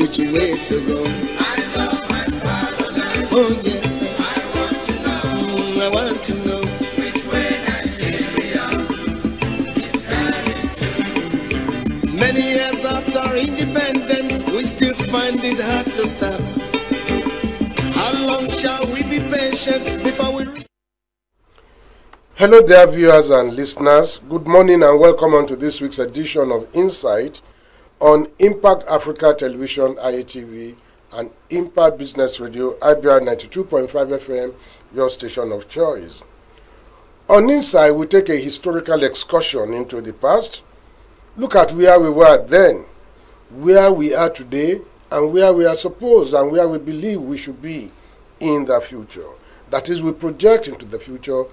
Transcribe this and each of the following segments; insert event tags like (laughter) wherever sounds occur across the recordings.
which way to go. Oh yeah. I want to know. Many years after independence, we still find it hard to start. How long shall we be patient before we? Hello there, viewers and listeners. Good morning and welcome on to this week's edition of Insight on Impact Africa Television, IATV, and Impact Business Radio, IBR 92.5 FM, your station of choice. On Insight, we take a historical excursion into the past, look at where we were then, where we are today, and where we are supposed and where we believe we should be in the future. That is, we project into the future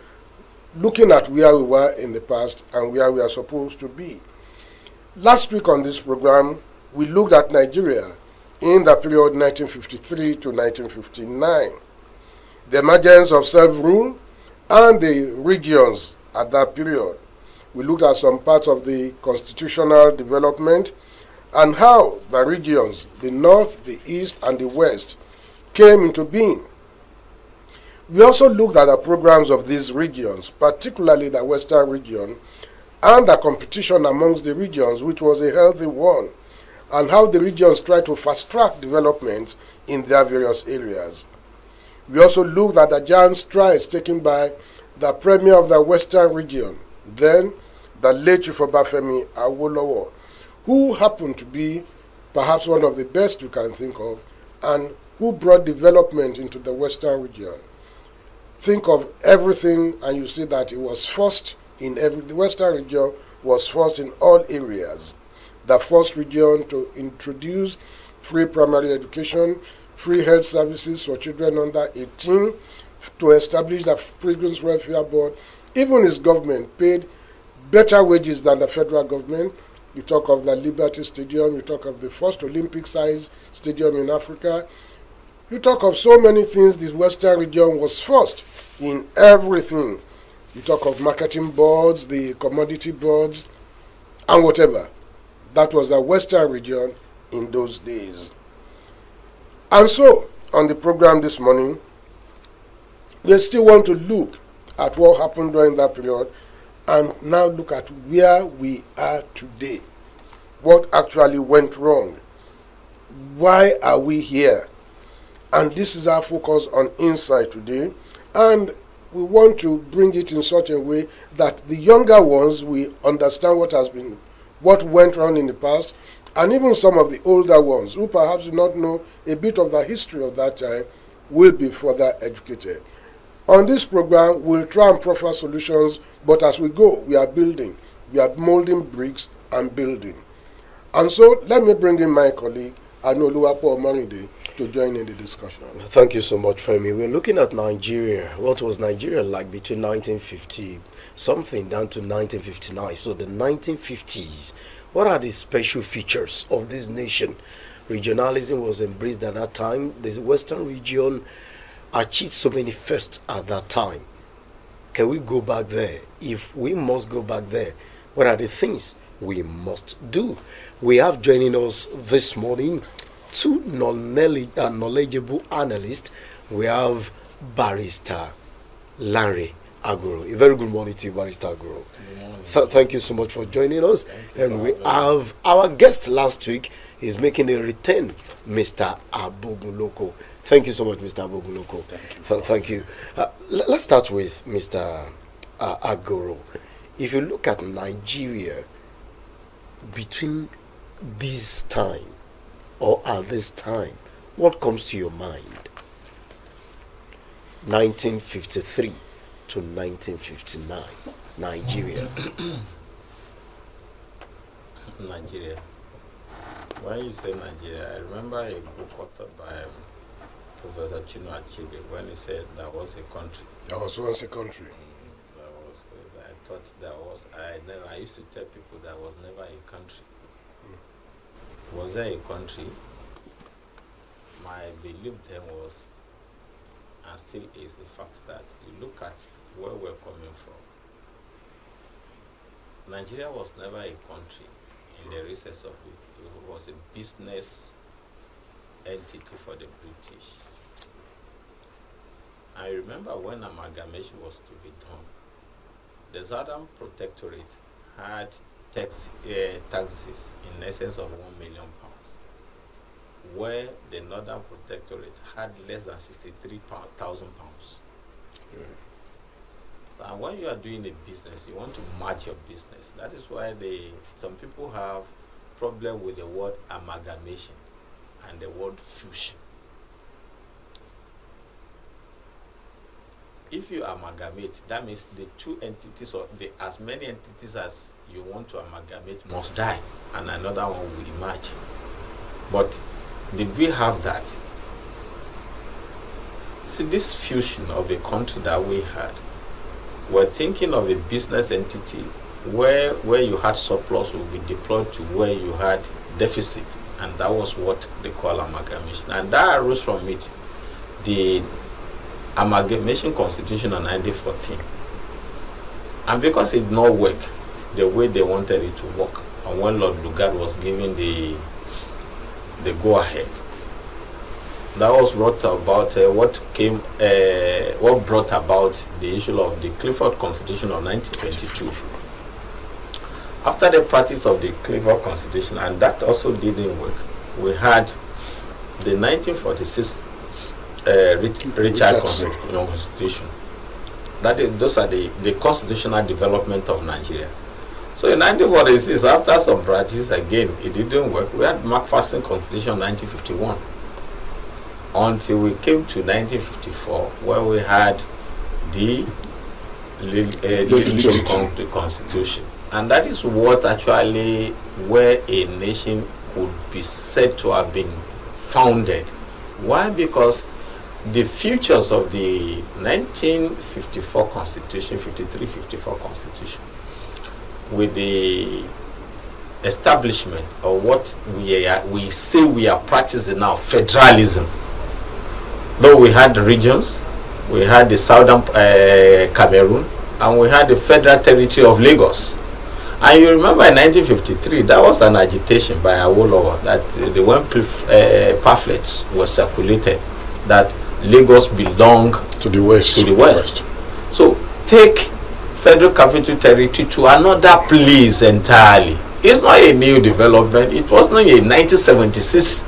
looking at where we were in the past and where we are supposed to be. Last week on this program, we looked at Nigeria in the period 1953 to 1959, the emergence of self rule and the regions at that period. We looked at some parts of the constitutional development and how the regions, the north, the east, and the west, came into being. We also looked at the programs of these regions, particularly the Western region, and the competition amongst the regions, which was a healthy one, and how the regions tried to fast track development in their various areas. We also looked at the giant strides taken by the premier of the Western region, then the late Chief Obafemi Awolowo, who happened to be perhaps one of the best you can think of, and who brought development into the Western region think of everything and you see that it was first in every the western region was first in all areas. The first region to introduce free primary education free health services for children under 18 to establish the pilgrims welfare board. Even his government paid better wages than the federal government. You talk of the liberty stadium you talk of the first olympic size stadium in africa. You talk of so many things this western region was first in everything you talk of marketing boards the commodity boards and whatever. That was the western region in those days. And so on the program this morning we still want to look at what happened during that period and now look at where we are today. What actually went wrong? Why are we here? And this is our focus on insight today. And we want to bring it in such a way that the younger ones will understand what has been what went wrong in the past. And even some of the older ones who perhaps do not know a bit of the history of that time will be further educated. On this program we'll try and proffer solutions but as we go we are building we are molding bricks and building. And so let me bring in my colleague Anoluwapo Omarinde to join in the discussion. Thank you so much, Femi. We're looking at Nigeria. What was Nigeria like between 1950 something down to 1959? So the 1950s. What are the special features of this nation? Regionalism was embraced at that time. The Western region achieved so many firsts at that time. Can we go back there? If we must go back there, what are the things we must do? We have joining us this morning two knowledgeable analysts. We have Barrister Larry Agoro. A very good morning to you, Barrister Agoro. Th- thank you so much for joining us. and we have our guest last week is making a return, Mr. Aboguloko. Thank you so much, Mr. Aboguloko. Thank you. Th- thank you. Uh, let's start with Mr. Uh, Agoro. If you look at Nigeria between this time or at this time, what comes to your mind? 1953 to 1959, Nigeria. (coughs) Nigeria. When you say Nigeria, I remember a book authored by um, Professor Chinua Achebe when he said that was a country. That was once a country. There was, uh, I thought there was. I never. I used to tell people there was never a country. Was there a country? My belief then was, and still is, the fact that you look at where we're coming from. Nigeria was never a country in the recess of it. It was a business entity for the British. I remember when amalgamation was to be done, the Southern Protectorate had tax, uh, taxes in excess of one million pounds, where the Northern Protectorate had less than sixty-three thousand pounds. And when you are doing a business, you want to match your business. That is why they some people have problem with the word amalgamation and the word fusion. If you amalgamate, that means the two entities or the as many entities as you want to amalgamate must die and another one will emerge. But did we have that? See this fusion of the country that we had, we're thinking of a business entity where where you had surplus will be deployed to where you had deficit and that was what they call amalgamation and that arose from it the amalgamation constitution of 1914 and because it did not work the way they wanted it to work and when lord lugard was given the the go ahead that was brought about uh, what came uh, what brought about the issue of the clifford constitution of 1922 after the practice of the Clifford Constitution, and that also didn't work, we had the 1946 uh, Rich, Richard Constitution. That is, those are the, the constitutional development of Nigeria. So in 1946, after some practice again, it didn't work. We had Macpherson Constitution 1951 until we came to 1954, where we had the uh, the Constitution, and that is what actually where a nation could be said to have been founded. Why? Because the futures of the 1954 Constitution, 53-54 Constitution, with the establishment of what we are, we say we are practicing now, federalism. Though we had the regions, we had the southern uh, Cameroon, and we had the federal territory of Lagos. And you remember in 1953, that was an agitation by a Awolowo that the pref- uh, pamphlets were circulated that Lagos belong to the west. to the west. So take Federal Capital Territory to another place entirely. It's not a new development. It was not a 1976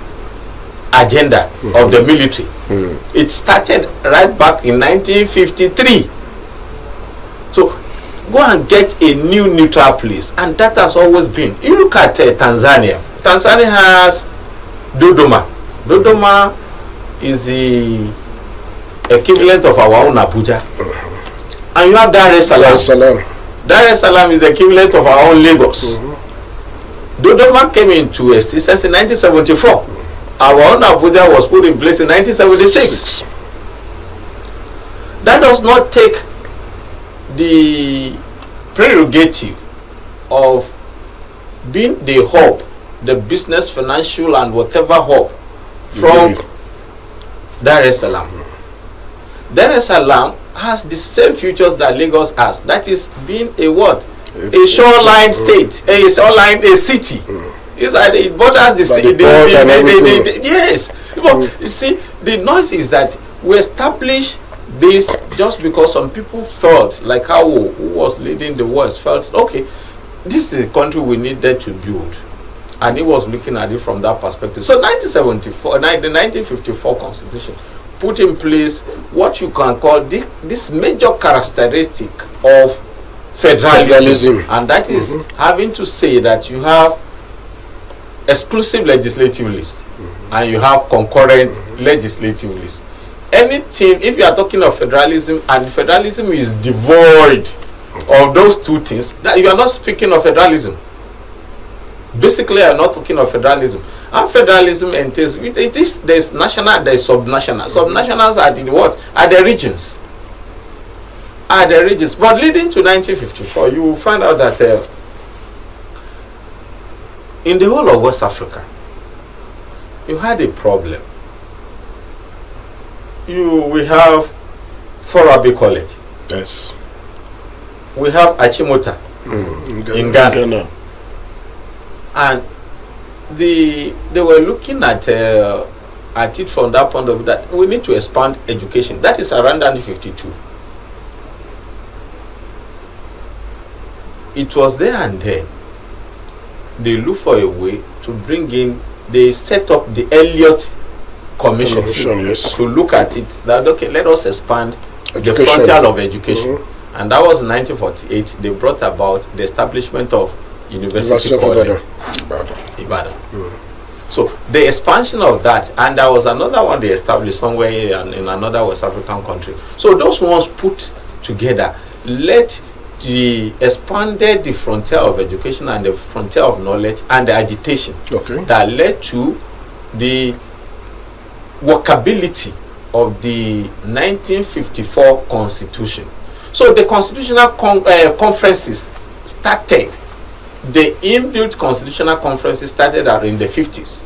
agenda of the military. It started right back in 1953. So go and get a new neutral place, and that has always been. You look at uh, Tanzania. Tanzania has Dodoma. Dodoma is the equivalent of our own Abuja. And you have Dar es Dar es Salaam. Salaam. Dar es Salaam is the equivalent of our own Lagos. Mm-hmm. Dodoma came into existence in 1974. Our own Abuja was put in place in 1976. That does not take the prerogative of being the hub, the business, financial, and whatever hub from Yeah. Dar es Salaam. Mm-hmm. Dar es Salaam has the same features that Lagos has. That is being a what? A shoreline state, a shoreline, a city. Mm. It's like it borders the By city. the port and everything. yes, but mm. you see, the noise is that we established this just because some people felt like how who was leading the west felt okay, this is a country we needed to build, and he was looking at it from that perspective. So 1974, the 1954 constitution put in place what you can call this, this major characteristic of federalism, Federalism. and that is mm-hmm. having to say that you have exclusive legislative list mm-hmm. and you have concurrent mm-hmm. legislative list. Anything if you are talking of federalism and federalism is devoid of those two things that you are not speaking of federalism basically i'm not talking of federalism. And federalism entails it it is there is national there is subnational. Subnationals are the what? Are the regions. Are the regions. But leading to 1954 you will find out that uh, in the whole of west africa you had a problem. You we have Fourah Bay college. Yes. we have achimota. Mm, in Ghana. ghana. Ghana. And the they were looking at uh, at it from that point of view that we need to expand education. That is around 1952. It was there and then they look for a way to bring in. They set up the Elliott Commission, Commission, yes. to look at it. That okay, let us expand the frontier of education, Mhm. and that was 1948. They brought about the establishment of University, University of College. Ibadan. Ibadan. Ibadan. So the expansion of that, and there was another one they established somewhere in, in another West African country. So those ones put together, let the expanded the frontier of education and the frontier of knowledge and the agitation Okay. that led to the workability of the 1954 constitution. So the constitutional con- uh, conferences started the inbuilt constitutional conferences started out in the 50s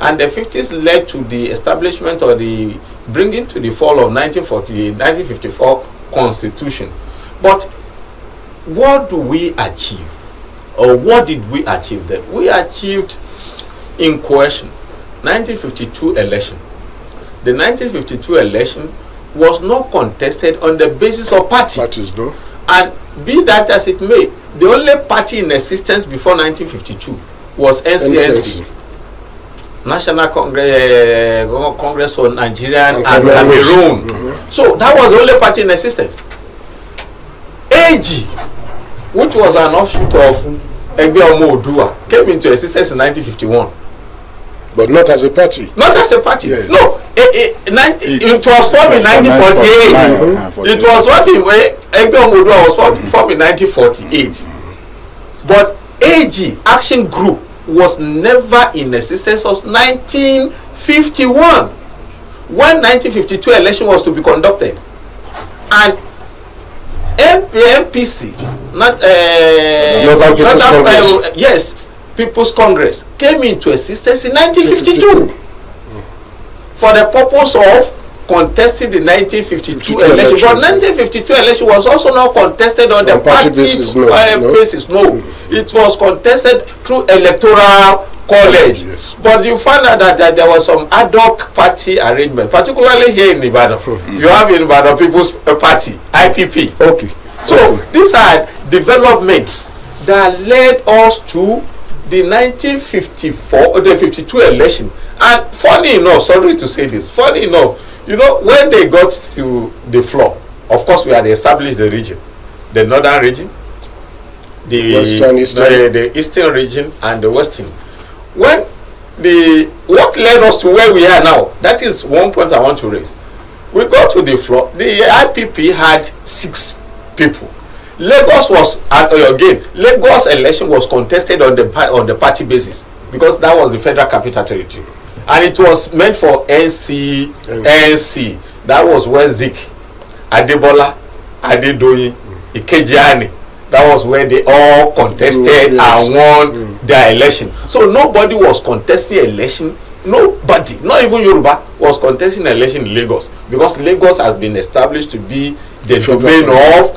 and the 50s led to the establishment or the bringing to the fall of 1940 1954 constitution. But what do we achieve? Or what did we achieve then? We achieved in coercion 1952 election. The 1952 election was not contested on the basis of party. That is no. and be that as it may the only party in existence before 1952 was NCNC, National Congress, uh, Congress for Nigerian and, Cameroon. Cameroon. So that was the only party in existence. AG, which was an offshoot of Egbe Omo Odua, came into existence in 1951. But not as a party. Not as a party. Yes. No, it, it, 90, It- it was formed in it was formed 1948. 1948. It was what in way Egbe Omodua was formed, formed in 1948. But AG Action Group was never in existence of 1951 when 1952 election was to be conducted and MP, MPC not uh, Northern People's Congress. uh, yes People's Congress came into existence in 1952 for the purpose of contesting the 1952 52 election. election. But 1952 election was also not contested on the On party party, basis, no, uh, no. basis. No, it was contested through electoral college. Yes. But you find out that, that there was some ad hoc party arrangement, particularly here in Ibadan. you have in Ibadan People's Party (IPP). Okay. So these are developments that led us to the 1954 or the 52 election. And funny enough, sorry to say this, funny enough, you know, when they got to the floor, of course, we had established the region, the northern region, the Western, eastern. the, the eastern region, and the western. When the what led us to where we are now, that is one point I want to raise. We got to the floor. The IPP had six people. Lagos was uh, again. Lagos election was contested on the on the party basis because that was the federal capital territory, and it was meant for NC NC. That was where Zik, Adebola, Adedoyin, Ikejiani. That was where they all contested Mm, yes. and won their election. So nobody was contesting election. Nobody, not even Yoruba, was contesting election in Lagos because Lagos has been established to be the domain of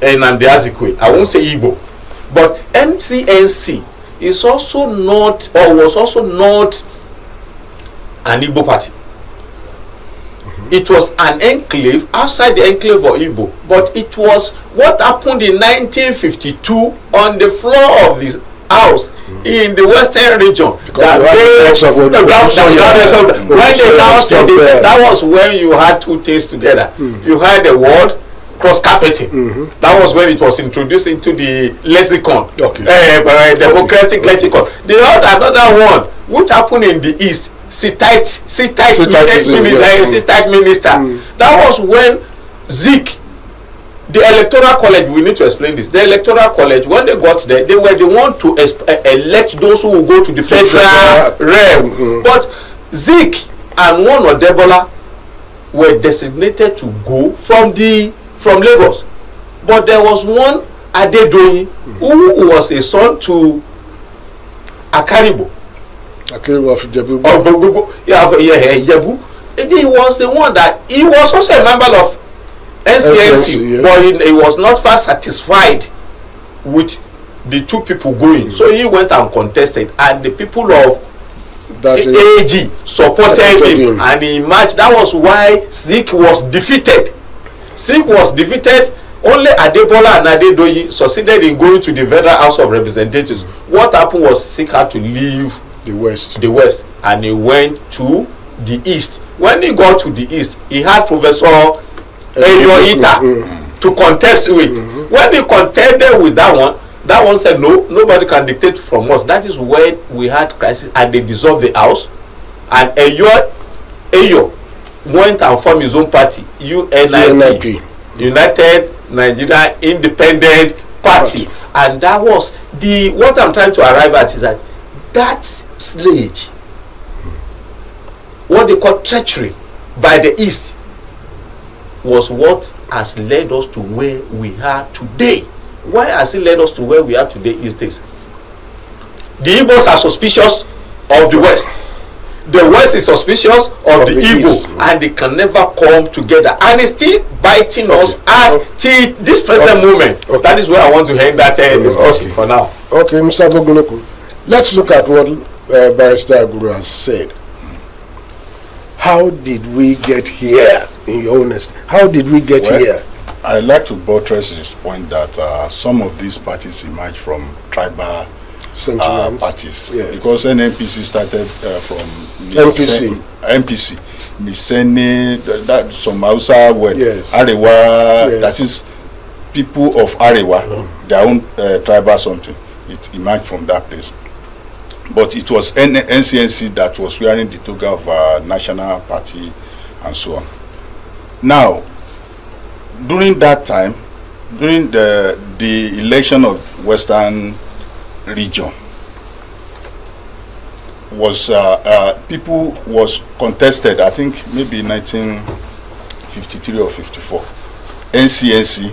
Nnamdi. I won't say Igbo, but NCNC is also not or was also not an Igbo party. Mm-hmm. It was an enclave outside the enclave of Igbo, but it was what happened in 1952 on the floor of the house mm. in the western region. Because you had the likes of the ground- Odusoya, the ground- the- when they now said stuff it, there. that was when you had two things together. Mm. You had the word cross carpeting. That was when it was introduced into the lexicon, Okay. uh, uh, democratic lexicon. They had another one which happened in the east. Sittite, Sittite, minister, yes. uh, Sittite minister. That was when Zik, the electoral college, we need to explain this. The electoral college, when they got there, they were the one to uh, elect those who will go to the federal realm. mhm. But Zik and one Odebola were designated to go from the from Lagos. But there was one Adedoyin who was a son to Akaribo Akérò of Ìjẹ̀bú. or Gbogbo yeah, yeah, Ijebu. He was the one that he was also a member of NCNC, yeah. but he, he was not fast satisfied with the two people going. So he went and contested, and the people of That AG supported him him. and he marched that was why Zik was defeated Zik was defeated only Adebola and Adedoyi succeeded in going to the federal house of representatives. What happened was Zik had to leave the west. the west and he went to the east. When he got to the east he had professor eyo ita to contest with. When he contended with that one that one said no nobody can dictate from us. That is when we had crisis and they dissolved the house. And eyo eyo went and formed his own party unip UNIP. united nigeria independent party Party. and that was the what i'm trying to arrive at is that that sledge what they call treachery by the east was what has led us to where we are today why has it led us to where we are today is this the igbos are suspicious of the west the is suspicious of, Of the, the igbo East. and they can never come together and it's still biting us Okay. and Okay. this present Okay. moment Okay. that is where i want to end that uh, discussion okay. for now. okay mr bogunoku let's look at what uh, barrister agoro has said how did we get here in your honest how did we get Well, here I like to buttress this point that uh, some of these parties emerged from tribal uh, parties Yes. because NNPC started uh, from NPC. NPC Miseni th- that some Hausa word Yes. Arewa Yes. that is people of Arewa their own uh, tribal something it emerged from that place but it was N- NCNC that was wearing the toga of our national party and so on now during that time during the the election of western region was uh, uh, people was contested i think maybe 1953 or 54 ncnc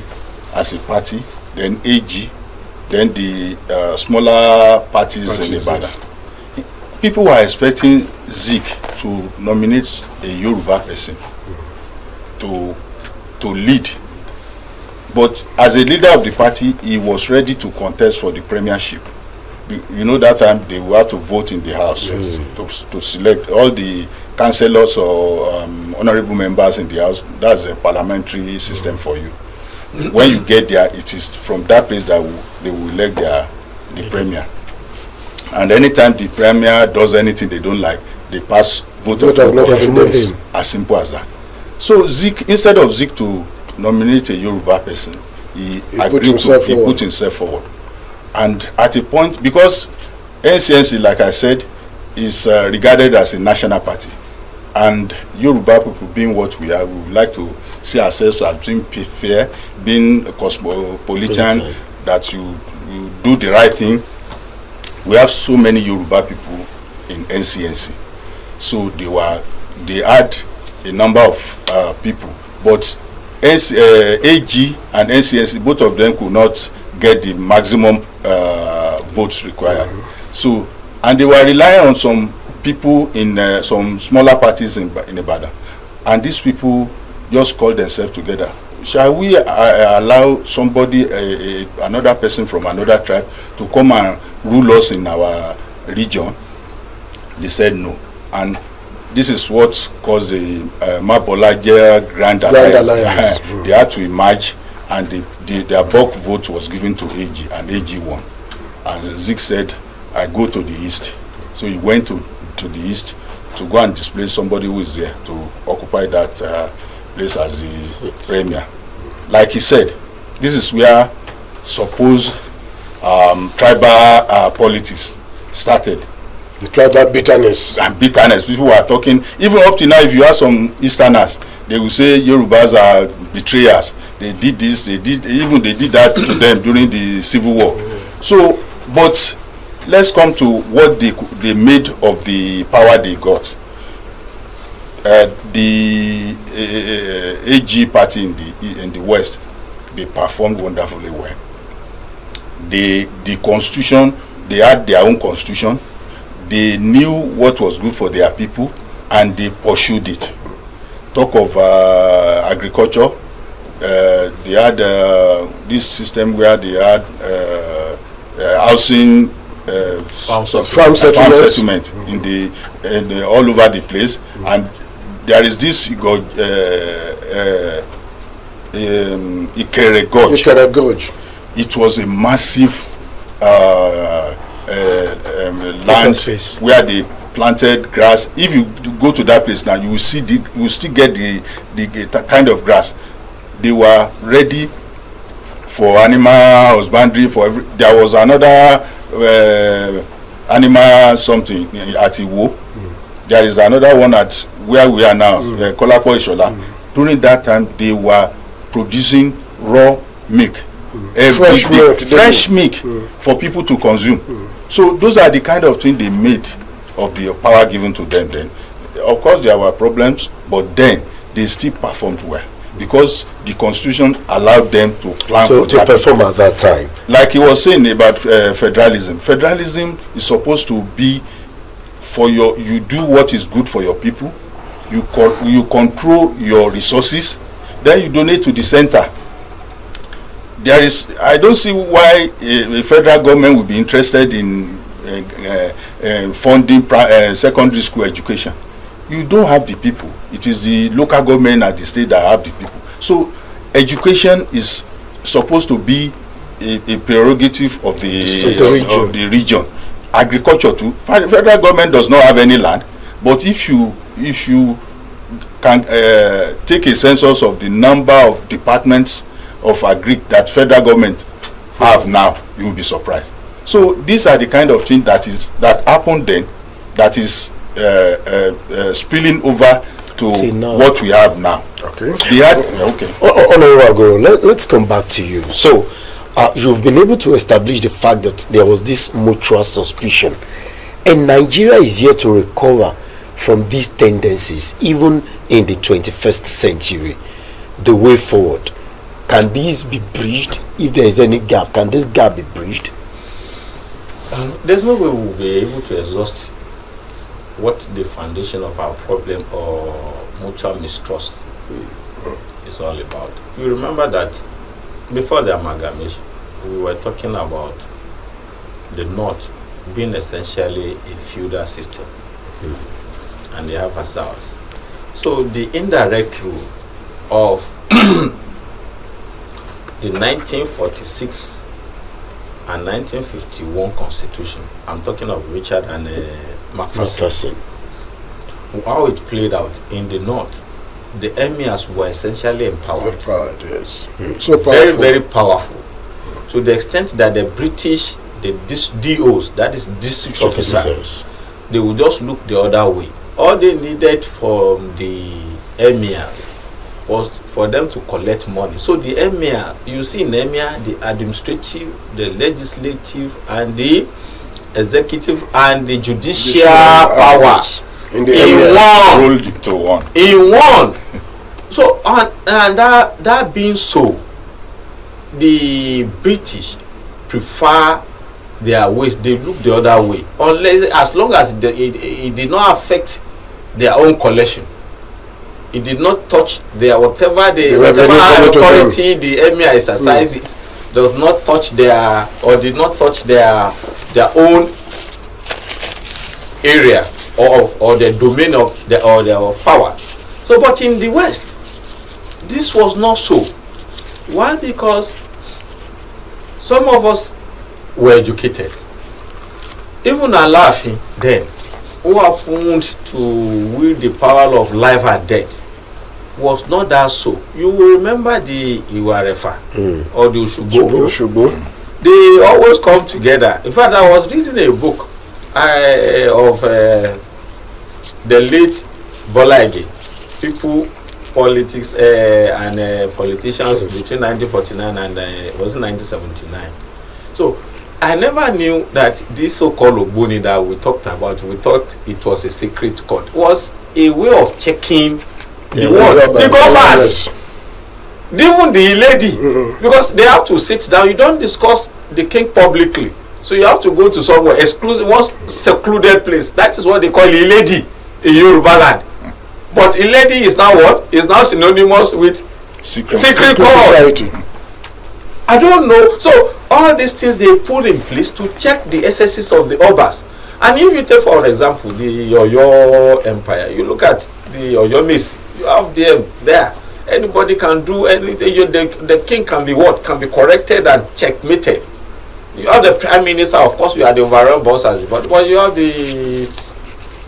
as a party then ag then the uh, smaller parties in Parties, ibadan. yes. people were expecting zik to nominate a yoruba person to to lead. But as a leader of the party he was ready to contest for the premiership you know that time they will have to vote in the house Yes. to, to select all the councillors or um, honourable members in the house. That's a parliamentary system for you. When you get there it is from that place that will, they will elect their the premier. And anytime the premier does anything they don't like they pass vote, Vote of no confidence. as simple as that. So zik instead of zik to nominate a yoruba person he, He agreed to he put himself forward and at a point because ncnc like i said is uh, regarded as a national party and yoruba people being what we are we would like to see ourselves as being fair being cosmopolitan Politan. that you you do the right thing we have so many yoruba people in ncnc so they were they had a number of uh, people but NC, uh, ag and ncnc both of them could not get the maximum uh, votes required. So and they were relying on some people in uh, some smaller parties in, in ibadan. And these people just called themselves together. Shall we uh, allow somebody uh, another person from another tribe to come and rule us in our region? They said no. And this is what caused the uh, mabolaje grand alliance, Alliance, mm. (laughs) they had to emerge and the, the, their bulk vote was given to ag and ag won. And zik said i go to the east. So he went to to the east to go and displace somebody who is there to occupy that uh, place as the Seat. premier. Like he said this is where suppose um, tribal uh, politics started the tribal bitterness. And bitterness. People were talking. Even up to now if you ask some easterners they will say yorubas are betrayers. They did this they did even they did that to them during the civil war. So but let's come to what they they made of the power they got. Uh, the uh, ag party in the in the west they performed wonderfully well. They the constitution they had their own constitution they knew what was good for their people and they pursued it. Talk of uh, agriculture uh, they had uh, this system where they had uh, uh, housing uh, uh, Farm some- Farm uh, settlements. settlement in the, in the all over the place. And there is this you got uh, uh, um, Ikere Gorge. Ikere Gorge. it was a massive uh, uh, um, land space. where they planted grass. If you go to that place now you will see the you will still get the the, the kind of grass. They were ready for animal husbandry for every there was another uh, animal something in- at Iwo. There is another one at where we are now uh, Kolapo Ishola during that time they were producing raw milk. Every Fresh day. milk, fresh milk for people to consume so those are the kind of things they made of the power given to them then. Of course there were problems but then they still performed well because the constitution allowed them to plan to, for to that. perform at that time. like he was saying about uh, federalism. Federalism is supposed to be for your you do what is good for your people. You co you control your resources. Then you donate to the center there is i don't see why a, a federal government would be interested in uh, uh, uh, funding pri uh, secondary school education. You don't have the people. It is the local government and the state that have the people. So education is supposed to be a, a prerogative of the Of the of- the region. Agriculture too. Fe- federal government does not have any land but if you if you can uh, take a census of the number of departments of agri that federal government have now you will be surprised so these are the kind of things that is that happened then that is uh, uh, uh, spilling over to See, now- what we have now Okay. they had okay O- O- Honorable Agoro, let, let's come back to you. So, uh, you've been able to establish the fact that there was this mutual suspicion, and Nigeria is here to recover from these tendencies, even in the 21st century. The way forward, can these be bridged? If there is any gap, can this gap be bridged? Um, there's no way we'll be able to exhaust what the foundation of our problem or mutual mistrust is all about. You remember that before the amalgamation, we were talking about the North being essentially a feudal system and they have vassals. So the indirect rule of the 1946 and 1951 constitution, I'm talking of Richard and uh, Macpherson, Macpherson. how it played out in the North, the emirs were essentially empowered Empowered, yes. So very powerful. very powerful to the extent that the british the dis- dos that is district officer Officers. they would just look the other way all they needed from the emirs was for them to collect money. So the emir you see in emir the administrative the legislative and the executive and the judicial power. in the in one. rolled into one. In one. (laughs) So and, and that that being so the british prefer their ways. They look the other way. Unless as long as it, it did not affect their own collection it did not touch their whatever the, The whatever revenue coming to them. authority the emir exercises hmm. does not touch their or did not touch their their own area or or the domain of the or their power. So but in the west this was not so. Why? Because some of us were educated. Even alaafin then who happened to wield the power of life and death was not that so. You will remember the iwarefa or the osugbo Osogbo. they always come together. In fact i was reading a book uh, of uh, the late bola ige people politics uh, and uh, politicians between 1949 and uh, was it 1979 so i never knew that this so-called ogboni that we talked about we thought it was a secret court was a way of checking Yeah, what Yeah, the governors even the lady. Because they have to sit down. You don't discuss the king publicly. So you have to go to somewhere exclusive one secluded place. That is what they call a lady in yoruba land. But a lady is now what? Is now synonymous with secret secret Secret society. I don't know. So all these things they put in place to check the excesses of the obas. And if you take for example the Oyo Empire, you look at the Oyo you have them there. Anybody can do anything. You, the, the king can be what? Can be corrected and checkmated. You have the prime minister, of course, you are the overall boss as but, but you have the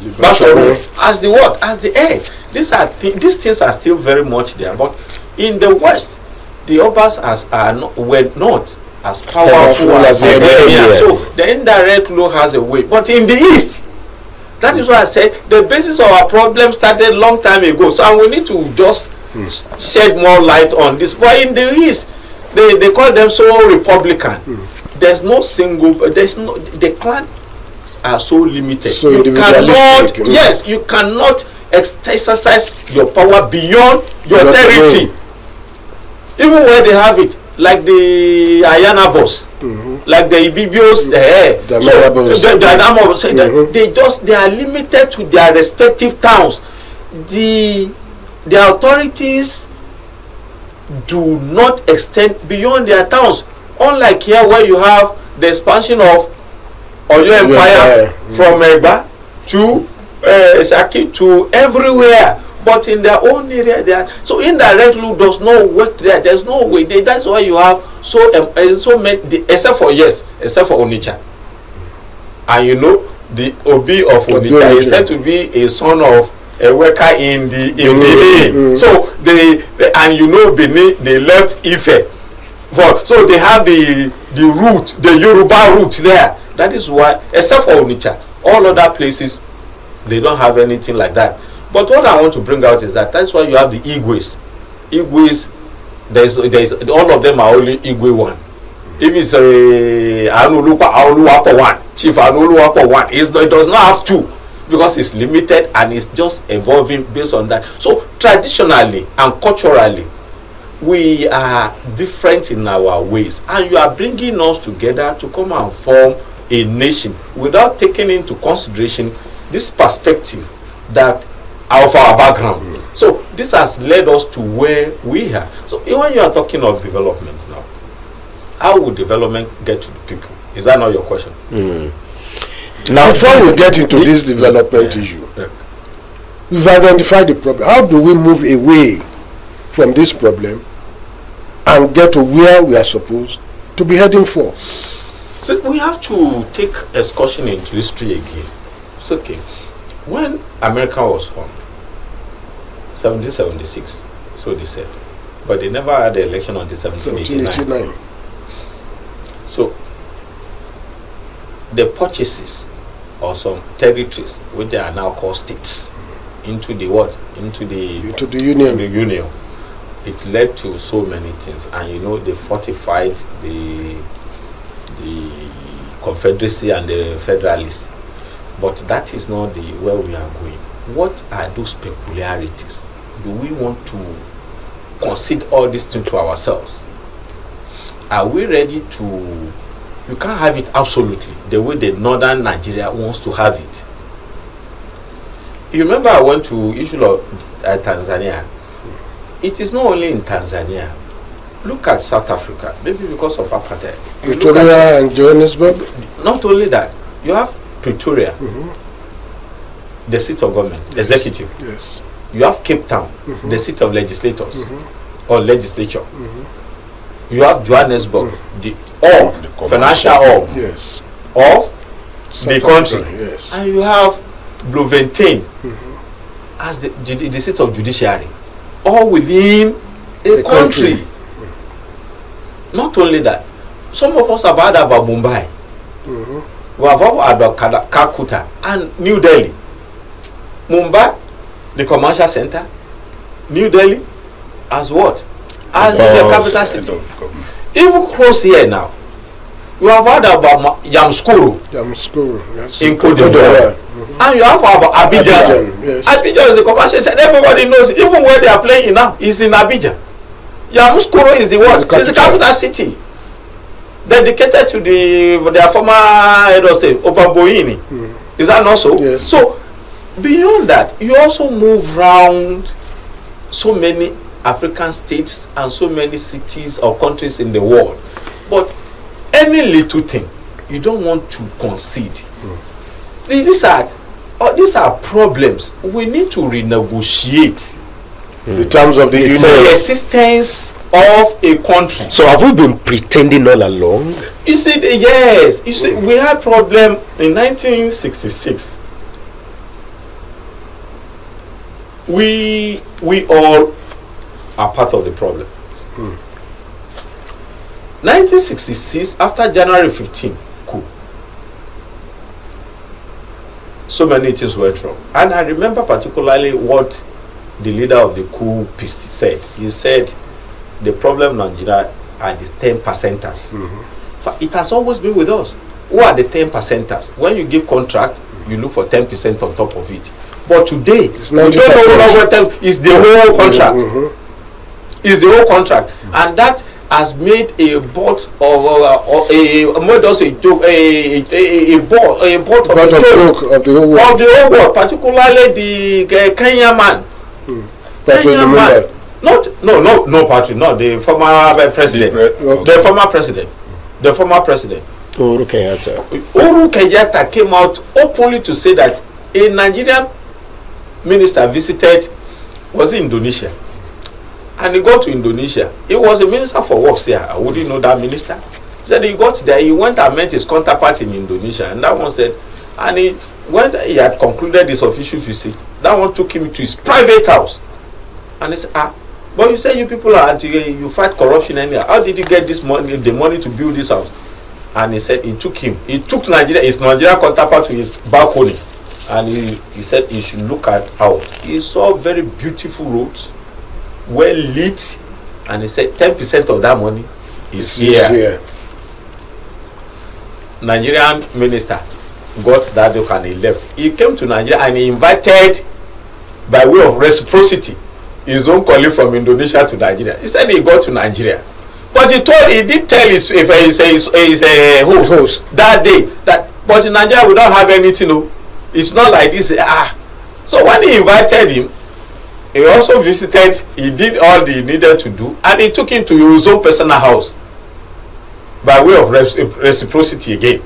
The as the what? As the head. These are thi- these things are still very much there. But in the West, the Obas as are not, were not as powerful Powerful as as the the Emir. Emir. So the indirect law has a way. But in the East, that is why I said the basis of our problem started long time ago. So and we need to just shed more light on this. But in the East, they, they call them so Republican. There's no single. There's no the clan are so limited. So you cannot. mm. Yes, you cannot ex- exercise your power beyond your, territory. Even where they have it, like the Ayana boss, like the Ibibios, eh, The so, the, the Anamos, so they- Mhm. they just they are limited to their respective towns. The the authorities do not extend beyond their towns. Unlike here, where you have the expansion of Oyo Empire mm. from Egba to uh, Saki to everywhere. But in their own area, they are so indirect rule does not work there. There's no way. They, that's why you have so um, uh, so many, the, except for yes, except for Onitsha. And you know the Obi of Onitsha is said to be a son of a worker in the in Mm, Benin. mm. So they, they and you know Benin they left Ife for so they have the the root the Yoruba root there. That is why except for Onitsha, all other places they don't have anything like that. But what I want to bring out is that that's why you have the Igwes. Igwes, there's there's all of them are only Igwe one. If it's a Anulupa Auluwapo one, Chief Anuluwapo one, it's, it does not have two because it's limited and it's just evolving based on that. So traditionally and culturally, we are different in our ways and you are bringing us together to come and form a nation without taking into consideration this perspective that of our background so this has led us to where we are so when you are talking of development now how would development get to the people is that not your question hmm. Now, Before we get into this development issue, Yeah. we've identified the problem. How do we move away from this problem and get to where we are supposed to be heading for? So we have to take excursion into history again. It's okay. When America was formed, 1776, so they said, but they never had the election until 1789. 1789. So the purchases of some territories, which they are now called states, into the what? Into the Into the union. the union it led to so many things and you know they fortified the the confederacy and the federalists but that is not the where we are going what are those peculiarities do we want to concede all these things to ourselves? Are we ready to you can't have it absolutely the way the northern nigeria wants to have it. You remember i went to issue of uh, tanzania? It is not only in tanzania. Look at south africa maybe because of apartheid. You Pretoria and Johannesburg. not only that you have pretoria the seat of government executive. Yes. You have cape town the seat of legislators or legislature you have johannesburg the hub The financial hub Yes. of South country. Africa, Yes. and you have bloemfontein as the, the, the seat of judiciary all within a, country. country. not only that some of us have heard about mumbai mm-hmm. we have heard about calcutta and new delhi mumbai the commercial center new delhi as what as the capital city even close here now you have heard about yamskuru Jamskuru. Yes. in Cote d'Ivoire. And you have about Abidjan. Abidjan, yes. Abidjan is the commercial center. Everybody knows. Even where they are playing in now is in Abidjan. Yamoussoukro is the what? It's the capital. city. Dedicated to the their former head of state, Obamboyini. Is that not so? Yes. So beyond that, you also move round so many African states and so many cities or countries in the world. but any little thing you don't want to concede. Hmm. These are uh, these are problems. We need to renegotiate hmm. the terms of the the existence of a country. So have we been pretending all along? you see the- yes. You see hmm. we had problem in 1966 we we all are part of the problem. Hmm. 1966 after january 15 coup so many things went wrong. And i remember particularly what the leader of the coup pist said. He said the problem in nigeria are the 10 percenters. Hmm. Fa- it has always been with us. Who are the 10 percenters? When you give contract you look for 10 percent on top of it but today It's we don't know 90%. what 10 is the whole contract Mhm. is the whole contract and that has made a bot or, or a made us a joke a a a a bot of of joke of the whole world. of the whole world particularly the uh, Kenya man Patrick Kenya Lumumba. man not no no no Patrick no the former uh, president The pre- okay. the former president the former president Uhuru Kenyatta. Uhuru Kenyatta came out openly to say that a Nigerian minister visited was it Indonesia? And he got to Indonesia. He was a minister for works there. I wouldn't know that minister. He said he got there he went and met his counterpart in Indonesia. And that one said and he when he had concluded his official visit that one took him to his private house. And he said ah but you say you people are anti you fight corruption anyhow. How did you get this money the money to build this house? And he said he took him he took nigeria his nigerian counterpart to his balcony and he he said he should look at out. He saw very beautiful roads well lit and he said ten percent of that money is here. Yeah. nigerian minister got that look and he left. He came to nigeria and he invited by way of reciprocity his own colleague from indonesia to nigeria. He said he got to nigeria. But he told he did tell his if his his his uh, host, Host. that day that but nigeria we don't have anything o it's not like this ah. So when he invited him he also visited he did all he needed to do and he took him to his own personal house by way of recipro- reciprocity again.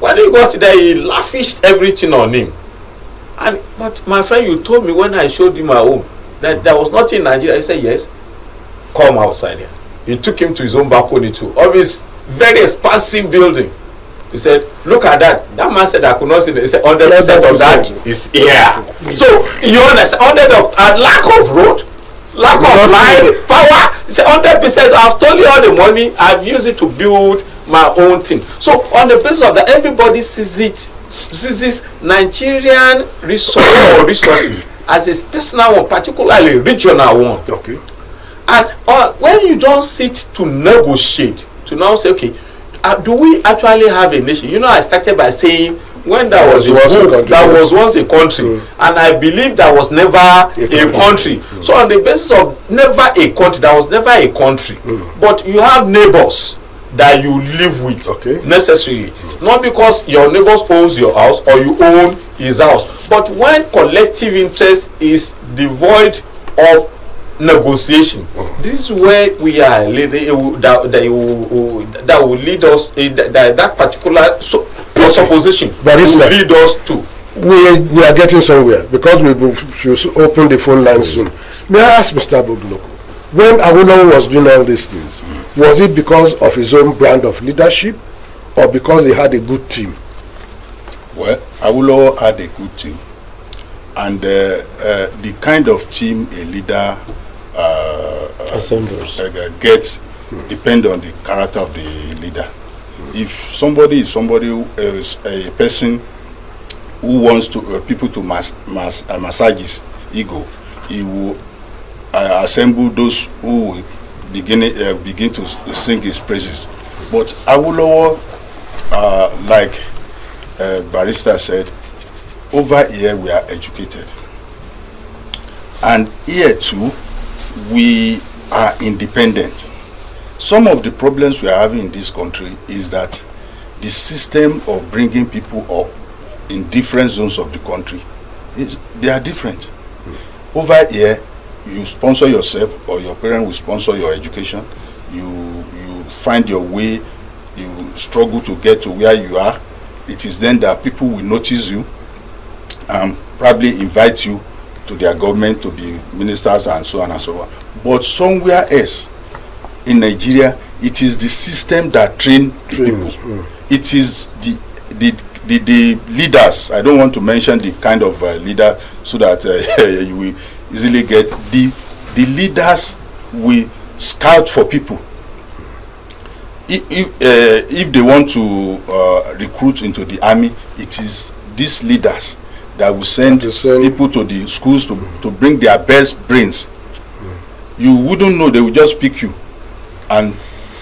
When he got there he lavished everything on him. And but my friend you told me when i showed him my home that there was nothing in nigeria. He said yes come outside here. He took him to his own balcony too of his very expansive building he said look at that. That man said i could not see that he said hundred percent of that is here. So you understand? Hundred of and lack of road lack of line power. He said hundred percent. I have stolen all the money. I have used it to build my own thing. So on the basis of that everybody sees it. Sees this nigerian resource or (coughs) resources as a personal one particularly regional one. Okay. and uh, when you don't sit to negotiate to now say okay uh, do we actually have a nation? You know i started by saying when there was, Was a a country, that was once a country and i believe that was never a country. country, so on the basis of never a country that was never a country. But you have neighbors that you live with Okay. necessarily. Not because your neighbors owns your house or you own his house but when collective interest is devoid of negotiation this is where we are leading that that will that will lead us eh, that that, that particular so, presupposition Barrister. will lead us to we we are getting somewhere because we will- should open the phone line soon. May I ask Mr. Bogloko, when Awolowo was doing all these things, was it because of his own brand of leadership or because he had a good team? Well, Awolowo had a good team, and uh, uh, the kind of team a leader uh, uh, Assembles. uh, gets depend on the character of the leader. If somebody is somebody who is a person who wants to uh, people to mas mas uh, massage his ego, he will uh, assemble those who will begin uh, begin to sing his praises. But Awolowo, uh, like uh, Barrister said, over here we are educated, and here too we are independent. Some of the problems we are having in this country is that the system of bringing people up in different zones of the country is they are different. Over here, you sponsor yourself or your parent will sponsor your education. You you find your way you struggle to get to where you are it is then that people will notice you and probably invite you to their government to be ministers and so on and so on. But somewhere else in nigeria it is the system that train Train, people. it is the the the the leaders. I don't want to mention the kind of uh, leader so that uh, (laughs) you will easily get. The the leaders will scout for people. If if, uh, if they want to uh, recruit into the army it is these leaders that will send To send- people to the schools to to bring their best brains. You wouldn't know they will just pick you and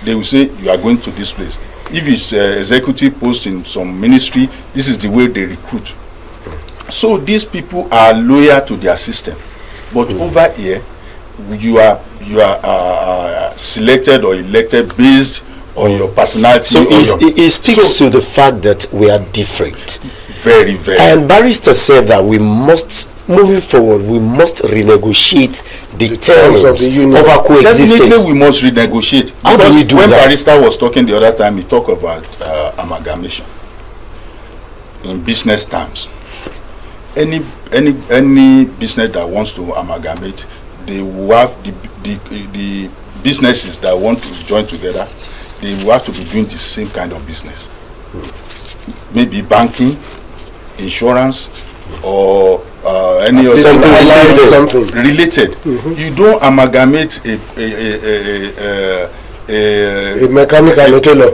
they will say you are going to this place. If it's uh, executive post in some ministry this is the way they recruit. So these people are loyal to their system. But over here you are you are uh, selected or elected based on your personality So your, it speaks so to the fact that we are different. Very very And barrister said that we must, moving forward, we must renegotiate the, terms, terms of of, the union. our coexistence. definitely we must renegotiate How do we do when that? barrister was talking the other time he talked about uh, amalgamation in business terms any any any business that wants to amalgamate they will have the the the businesses that want to join together they will have to be doing the same kind of business maybe banking insurance or uh, any other Something related. Something. related you don't amalgamate a a a a a, a, A mechanic and a tailor.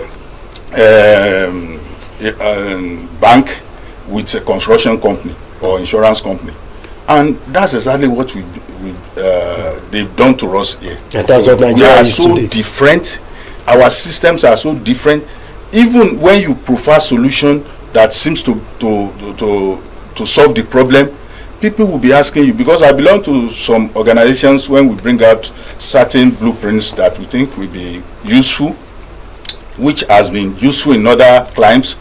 um, a um, bank with a construction company or insurance company and that's exactly what we we uh, they've done to us here And that's what we Nigeria are is so today. different our systems are so different even when you prefer solution that seems to to to to, solve the problem people will be asking you because i belong to some organizations when we bring out certain blueprints that we think will be useful which has been useful in other climes.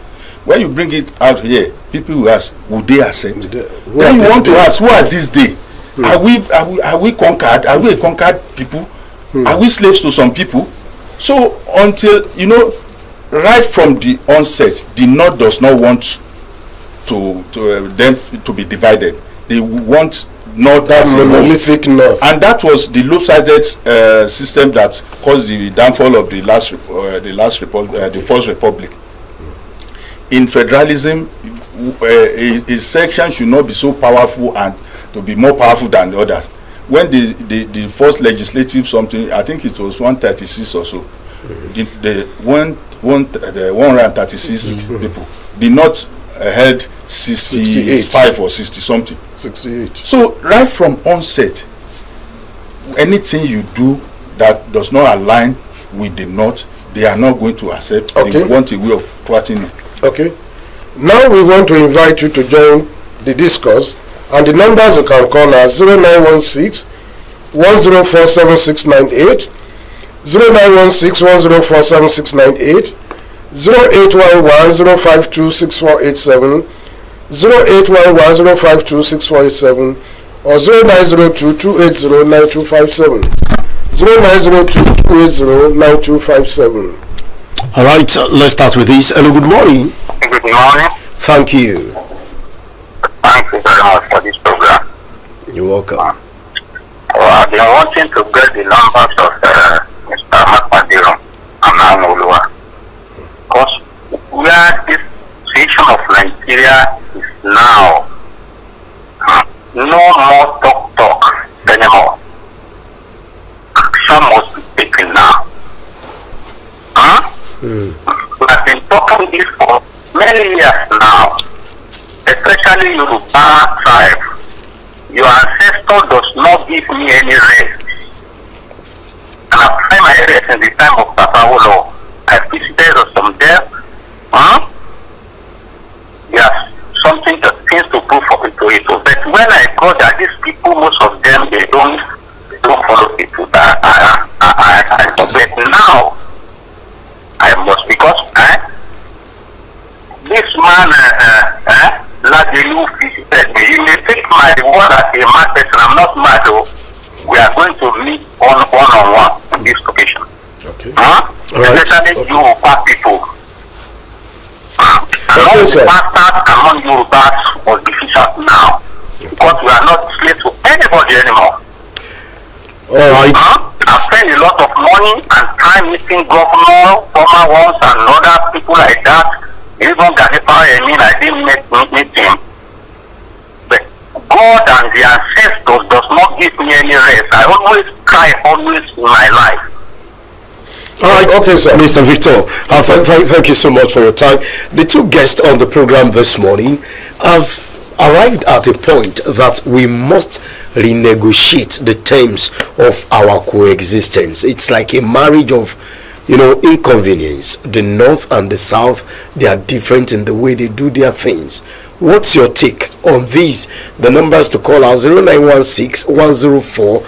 When you bring it out here people will ask would they accept? They- then you want to ask who are these they? Are we are we are we conquered? Are we a conquered people? Are we slaves to some people? So until you know right from the onset the north does not want to to uh, them to be divided. They want north That as a whole. monolithic north. and that was the lopsided uh, system that caused the downfall of the last uh, the last republic uh, the first republic. In federalism uh, a, a section should not be so powerful and to be more powerful than the others. When the the the first legislative something i think it was 136 or so the the one one the 136 people did not uh, held 65 or 60 something 68. so right from onset anything you do that does not align with the north they are not going to accept Okay. they want a way of thwarting it Okay. Now we want to invite you to join the discourse and the numbers you can call are 0916 104768 0916 104768 0811 052 6487 0811 052 6487 or 0902 280 9257 0902 280 9257 All right, uh, let's start with this. Hello, good morning. Good morning. Thank you. Thank you very much for this program. You're welcome. Uh, I've been wanting to get the numbers of uh, Mr. Makpadero and Anolua. Because where this situation of Nigeria is now, no more talk talk anymore. Action must be taken now. Huh? Hmm. We have been talking this for many years now, especially Yoruba tribe. Your ancestor does not give me any rest. And I find my rest in the time of Papa Wolo. I visited some there. Huh? Yes, something that seems to prove for into it. But when I go that these people, most of them, they don't, they don't follow people that I, I, I, I, but now, I must because eh, this man uh, uh, uh, Ladilu visited me. You may take my word as a mad person. I'm not mad though. We are going to meet on one on one on this occasion. Okay. Huh? Right. especially Yoruba people. Okay, Among sir. the bastards among Yorubas was difficult now because we are not slaves to anybody anymore. All right. Huh? I spent a lot of money and time meeting governor, former ones, and other people like that. Even Gani Fawehinmi, I didn't meet, meet, meet him. But God and the ancestors does not give me any rest. I always cry, always in my life. All right, Okay, sir. Mr. Victor, uh, th- th- thank you so much for your time. The two guests on the program this morning have arrived at a point that we must renegotiate the terms of our coexistence. It's like a marriage of, you know, inconvenience. The North and the South, they are different in the way they do their things. What's your take on these? The numbers to call are 0916 104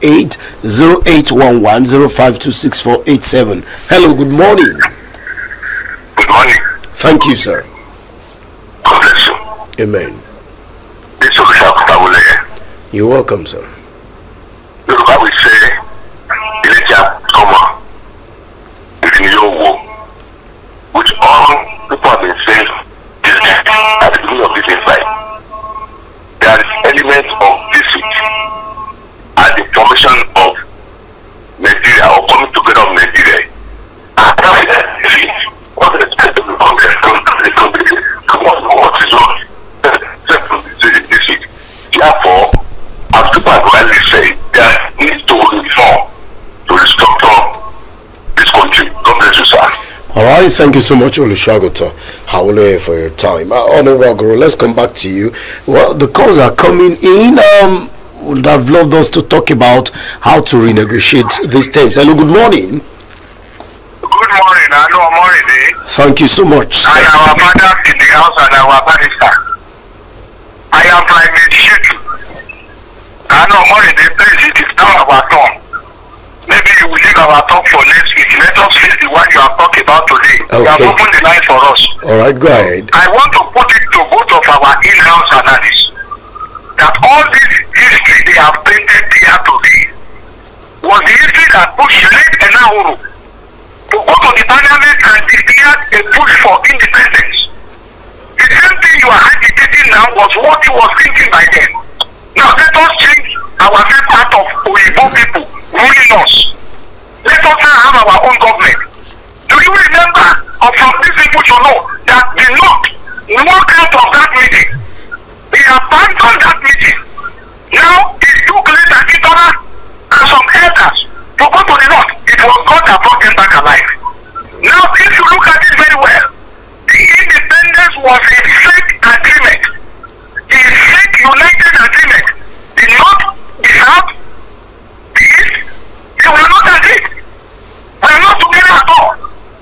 7698 0811 0526 Hello, good morning. Good morning. Thank you, sir. God bless you. Amen. This is Olusha You're welcome, sir. Yorùbá will say ìlẹ̀jà ọmọ ìdí yóò wò which all people have been saying is at the beginning of this insight there is element of deceit at the formation of Nigeria or coming together of Nigeria and that is deceit what is expected to come there to the country to what what is wrong deceit therefore as people have rightly said there needs to reform to restructure this country God bless you sir. Thank you so much, Olushagota Haule, for your time. Uh, Honorable Guru, let's come back to you. Well, the calls are coming in. Um, would have loved us to talk about how to renegotiate these terms. Hello, good morning. Good morning, I know Moride, Thank you so much. and our fathers in the house and our barrister. I am Private Shetu. I know Moride, please, it is now our turn. You will leave our talk for next week. Let us face the one you have talked about today. You have Okay. opened the line for us. All right, go ahead. I want to put it to both of our in-house analysts that all this history they have painted here today was the history that pushed late Enahoro to go to the parliament and declare a push for independence. The same thing you are agitating now was what he was thinking by then. Now let us change ourselves out of Oyibo people ruling us. Let us now have our own government. Do you remember or from these people to know that the North walked out of that meeting? They abandoned that meeting. Now it took later Kitana and some elders to go to the North. It was God that brought them back alive. Now if you look at it very well, the independence was a fake agreement. A fake united agreement. The North, the South, the East, they were not agreed. We are not together at all.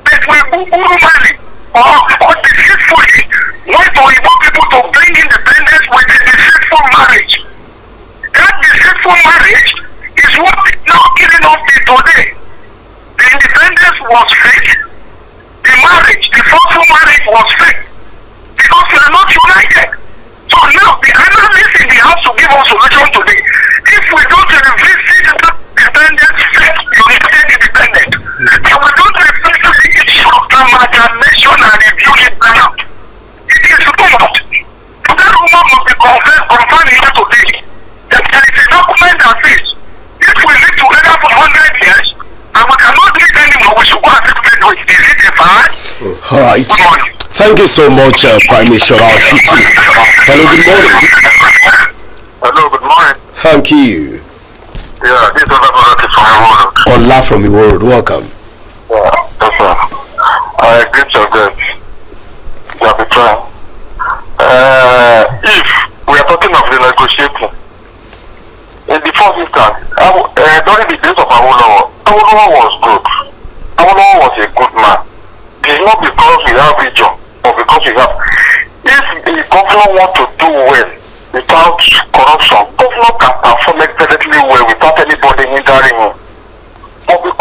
But we Buru Mali or, or deceitfully went to Igbo people to bring independence with a deceitful marriage. That deceitful marriage is what is now killing us till today. The independence was fake. The marriage, the forceful marriage was fake. Because we are not united. So now the analysts in the house to give us solution today. If we don't revisit that independence fake united independent, of amalgamation and reviewing burnout, it is rumored. That rumor must be confirmed, confirmed here today. That there is a document that says if we live together for 100 years and we cannot do it anymore, we should go and separate ways. Is it a fact? All right. Good morning. Thank you so much, uh, Prime Minister Shitu. Hello, good morning. Hello, good morning. Thank you. Yeah, this is Olaborati from Iwodo. Ola from the world, welcome. I agree to that. You have been trying. Uh, if we are talking of renegotiating, in the first instance, uh, during the days of Awolowo, Awolowo was good. Awolowo was a good man. It's not because we have region, or because we have. If the governor want to do well without corruption, governor can perform excellently well without anybody hindering him.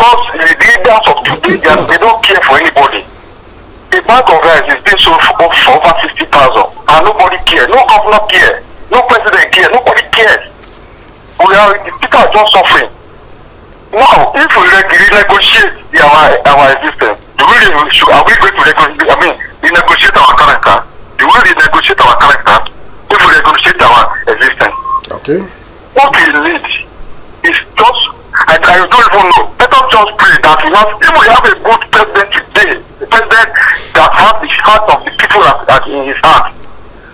Because the leaders of today, they, they don't care for anybody. The bag of rice is being sold for, over 60,000 and nobody cares. No governor cares. No president cares. Nobody cares. We are, the people are just suffering. Now, if we renegotiate the, our our existence, do we re- should, are we going to renegotiate? I mean, renegotiate our character? Do we renegotiate our character if we renegotiate our existence? Okay. What we need is just, and I don't even know. Us just pray that we have, if we have a good president today, a president that has the heart of the people at, at in his heart,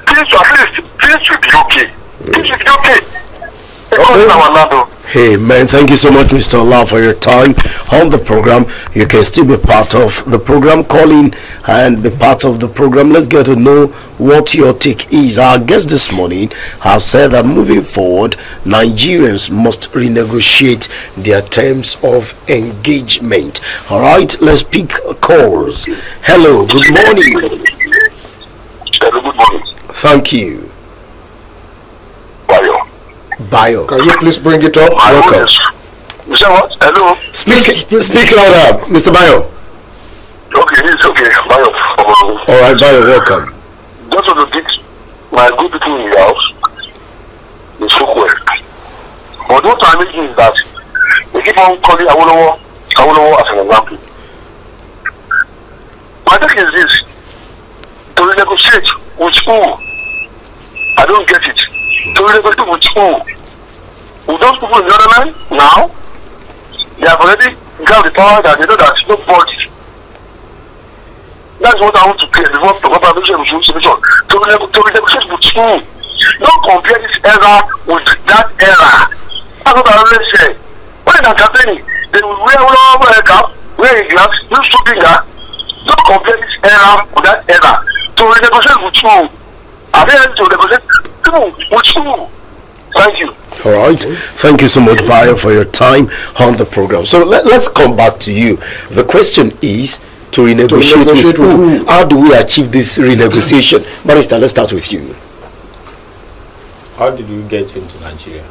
things at least things will be okay. Things will be okay. Okay. okay. our land. Hey man, thank you so much, Mr. Allah, for your time on the program. You can still be part of the program, call in and be part of the program. Let's get to know what your take is. Our guest this morning have said that moving forward, Nigerians must renegotiate their terms of engagement. All right, let's pick calls. Hello, good morning. Hello, good morning. Thank you. Bayo. Can you please bring it up? My Welcome. own is- You say what? Hello. Speak, speak louder, Mr. Bayo. Okay, it's okay. Bayo. All right, Bayo, welcome. just want to greet my good people in the house. They spoke well. But what I'm making is that they keep on calling Awolowo, Awolowo as an example. My take is this. To renegotiate with who? I don't get it. To renegotiate with who? With those people in the other line now, they have already got the power that they know that nobody That's what I want to clear before the conversation with you, solution. To be to be negotiate with you. Don't compare this era with that era. That's what I always say. When they're campaigning, they will wear over a cap, wear a glass, use two finger. Don't compare this era with that era. To renegotiate with you. Are they ready to negotiate? People with you. Thank you. All right. Thank you so much, Bayo, for your time on the program. So let, let's come back to you. The question is to renegotiate, renegotiate with, who? with who? How do we achieve this renegotiation? Barrister, let's start with you. How did you get into Nigeria?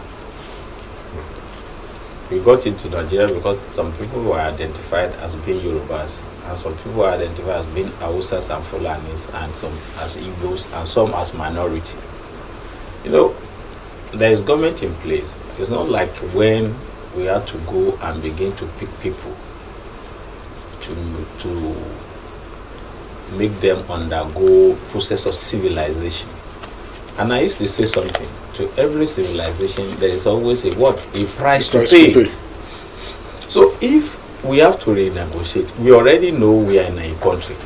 We got into Nigeria because some people were identified as being Yorubas, and some people were identified as being Hausas and Fulanis, and some as Igbos, and some as minority. You know, there is government in place. It's not like when we had to go and begin to pick people to to make them undergo process of civilization. And I used to say something. To every civilization, there is always a what? A price, to, Price pay. to pay. So if we have to renegotiate, we already know we are in a country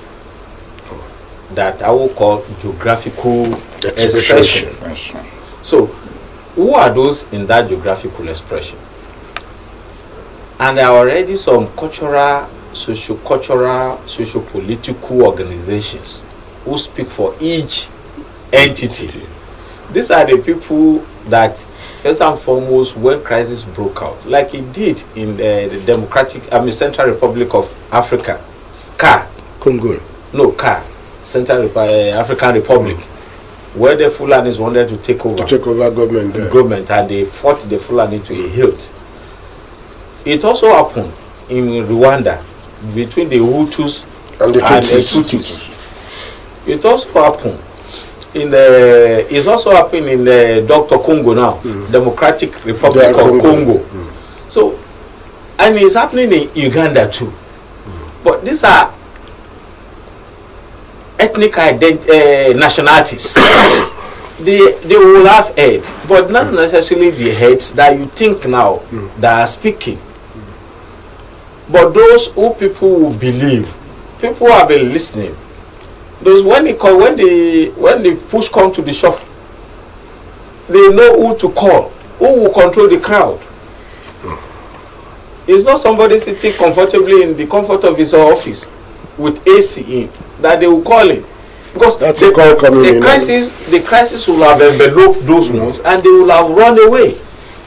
that I will call geographical Expression. expression. So, who are those in that geographical expression? And there are already some cultural, socio-cultural, socio-political organizations who speak for each entity. These are the people that, first and foremost, when crisis broke out, like it did in the, the Democratic, I mean, Central Republic of Africa, CAR, Congo. no CAR, Central uh, African Republic, where the Fulanis wanted to take over To take over government there. government and they fought the Fulani to a hilt. It also happened in Rwanda between the Hutus And the and the Tutsis. Tutsis. It also happened in the. It's also happening in the Dr. Congo now, Democratic Republic of Congo. Congo. So, and it's happening in Uganda too. But these are ethnic ident- uh, nationalities. (coughs) they they will have head, but not mm. necessarily the heads that you think now mm. that are speaking. But those who people will believe, people have been listening. Those when they call when the when the push come to the shove, they know who to call, who will control the crowd. Mm. It's not somebody sitting comfortably in the comfort of his office with AC in that they will call him because That's the, a call coming the in. crisis the crisis will have enveloped those mm-hmm. ones and they will have run away.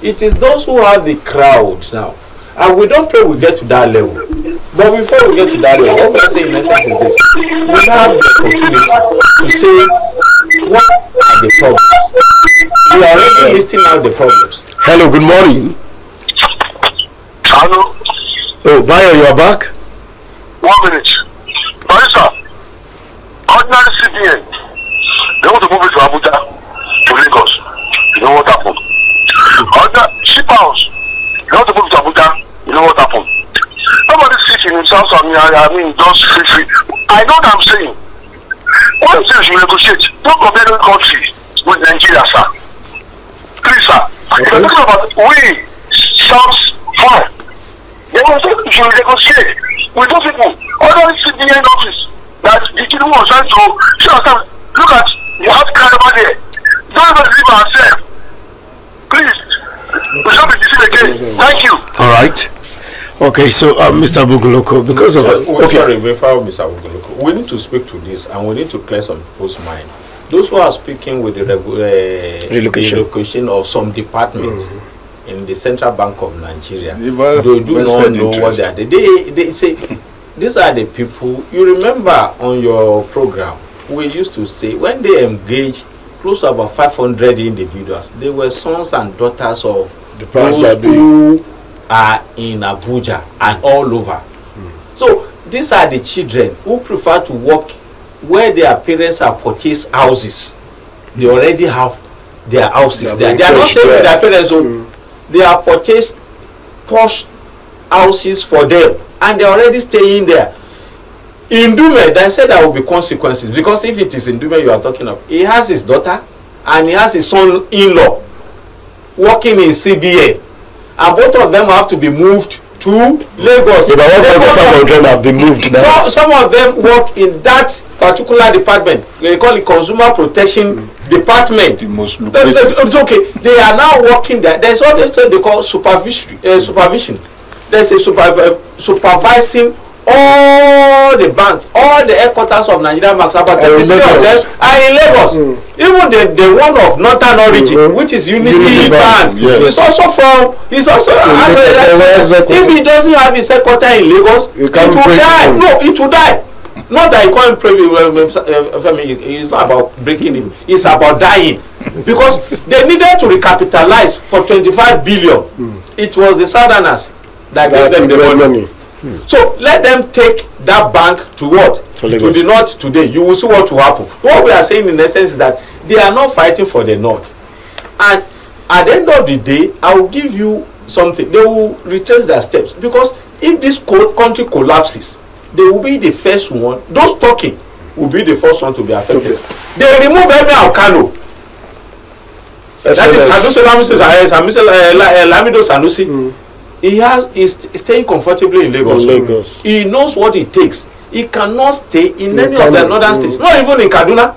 It is those who have the crowd now. And we don't pray we get to that level. But before we get to that level, what we are saying in essence is this. We have the opportunity to say what are the problems. We are already listing out the problems. Hello, good morning. Hello. Oh, Bayo, you are back? One minute. Barista, ordinary CBN, they want to move it to Abuja, to Lagos. You know what happened? Ordinary ship house, they want to move it to Abuja. You know what I, I mean, just feel free. I know what I'm saying. Is this you negotiate? Don't compare the country with Nigeria, sir. Please, sir. If you're talking about we, South, fine. They you should negotiate with those people. Other civilian office that the people was trying to show us look at the outcry over there. Don't even leave ourselves. Please. We shall be deceived again. Thank you. All right. Okay, so uh, Mr. Buguloko, because of Uh, okay, Sorry, before Mr. Ogoloko, we need to speak to this and we need to clear some people's mind. Those who are speaking with the regu- uh, Relocation. relocation of some departments in the Central Bank of Nigeria, have they do not know what interest. they are. They, they, they say, these are the people, you remember on your program, we used to say when they engage close to about 500 individuals, they were sons and daughters of The those who are in Abuja and all over. So these are the children who prefer to work where their parents have purchased houses. They already have their houses They there. are They are not staying with their parents. So they have purchased posh houses for them and they are already staying there. In Dume, they said there will be consequences because if it is in Dume you are talking of, he has his daughter and he has his son-in-law working in CBA and both of them have to be moved to Lagos. about Then some of- 1,500 have been moved now. no, some of them work in that particular department they call it consumer protection department The most lucrative. it's okay they are now working there there's also they call supervision uh, supervision there's a super, uh, supervising all the banks all the headquarters of nigerian banks about in 33 of them are in lagos. Even the the one of northern origin which is unity, Unity Bank, bank yes. is also from is also has a Lagos. headquarters. if he doesn't have his headquarter in lagos it will die. him. no it will die. Not that he can't pray uh, Femi it's not about breaking it it's about dying. Because they needed to recapitalize for twenty-five billion. It was the southerners that gave that them the money. money. so let them take that bank to what? To the north today. You will see what will happen. What we are saying in essence is that they are not fighting for the north. And at the end of the day i will give you something. They will retrace their steps. Because if this co country collapses they will be the first one. Those talking will be the first one to be affected. They remove emir of kano that is sanusi lamido uh, sanusi uh, He has he is st staying comfortably in lagos In Lagos. he knows what it takes he cannot stay in In any of the northern mm. states not even in kaduna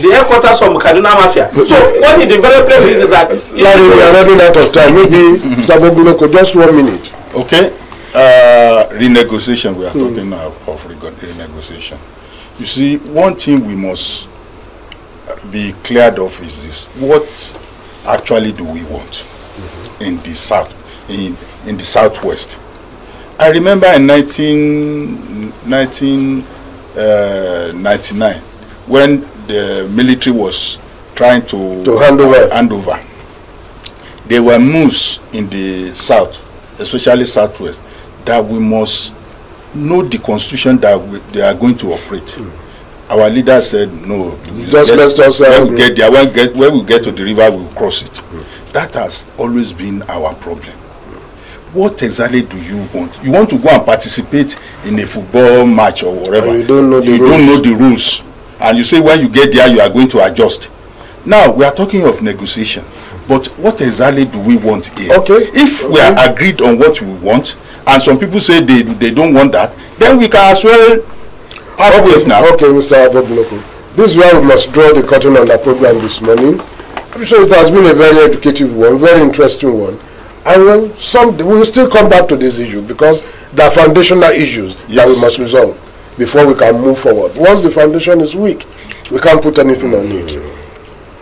the headquarters of kaduna mafia so what he develop place is that Larry, we are running out of time. Maybe Mr. Boguloko, just one minute. Okay. Uh, renegotiation, we are talking now of renegotiation. You see, one thing we must uh, be cleared of is this. What actually do we want in the south, in, in the southwest? I remember in 19, 1999 when the military was trying to, To hand over. hand over. There were moves in the south especially southwest that we must know the constitution that we, they are going to operate. Our leader said no Just let us, uh, when we get there when, get, when we get to the river we will cross it. That has always been our problem what exactly do you want you want to go and participate in a football match or whatever And you don't know the you don't know rules. the rules and you say when you get there you are going to adjust now we are talking of negotiation but what exactly do we want here Okay. if we are agreed on what we want and some people say they they don't want that then we can as well part ways now Okay, Mr. Boguloko. This is where we must draw the curtain on the program this morning. I'm sure it has been a very educative one, very interesting one. And some, we will still come back to this issue because there are foundational issues that we Yes. must resolve before we can move forward. Once the foundation is weak, we can't put anything on it.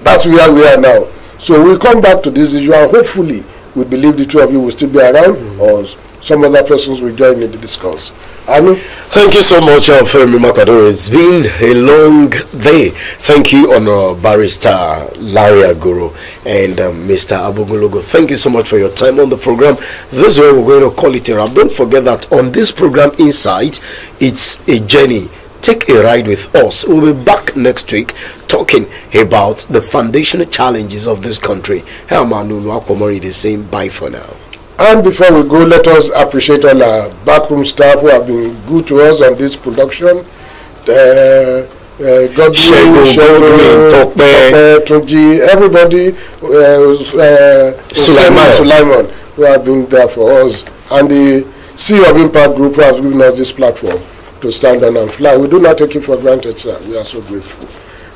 That's where we are now. So we'll come back to this issue and hopefully we believe the two of you will still be around or s- some other persons will join in the discourse. Anu? Thank you so much, uh, Femi Makado. It's been a long day. Thank you, Honor Barrister Larry Agoro and um, Mr. Abugologo. Thank you so much for your time on the program. This is where we're going to call it a wrap. Don't forget that on this program, Insight, it's a journey. Take a ride with us. We'll be back next week talking about the foundational challenges of this country. Herman Ulu Akwamori is saying bye for now. And before we go, let us appreciate all our backroom staff who have been good to us on this production. Uh, uh, Godwin, Godwin, Tope. Tunji, everybody, uh, uh, Sulaiman. Sulaiman, who have been there for us, and the CEO of Impact Group who has given us this platform to stand on and fly. We do not take it for granted, sir. We are so grateful.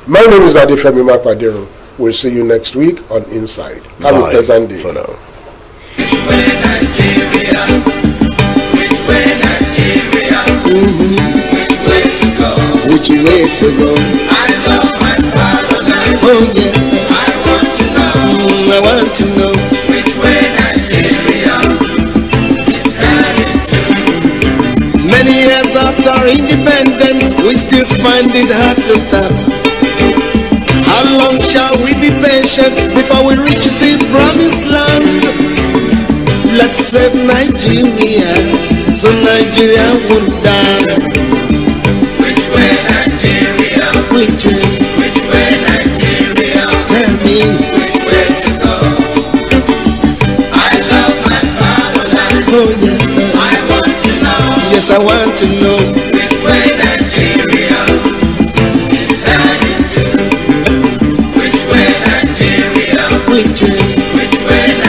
My name is Adefemi Makpadero. We'll see you next week on Insight. Have a Bye pleasant day. Which way to go? I love my fatherland. Oh yeah. I want to know. I want to know. Which way Nigeria. Many years after independence, we still find it hard to start. How long shall we be patient before we reach the promised land? Let's save Nigeria so Nigeria won't die. Which way Nigeria? Which way? Which way Nigeria? Tell me. Which way to go? I love my fatherland. Oh yeah. I want to know. Yes, I want to know.